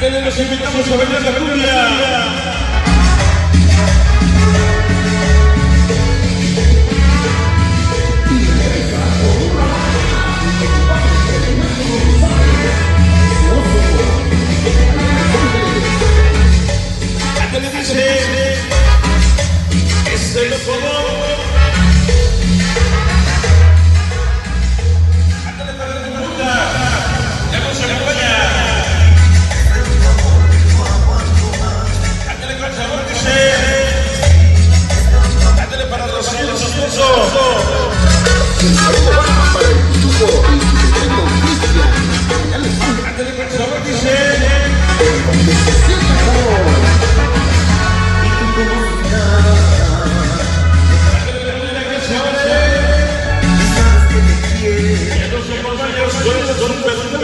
Atele, los invitamos a bailar la cumbia.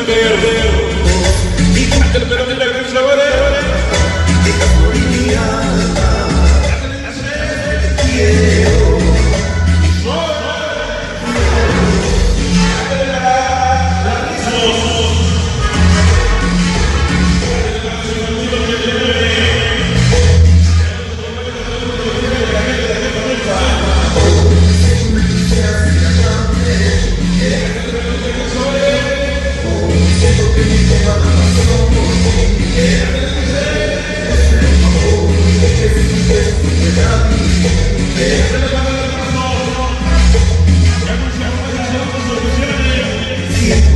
perder. Y quítate perro yeah. it.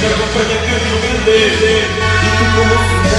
quero acompanhar teu lindo. E tu como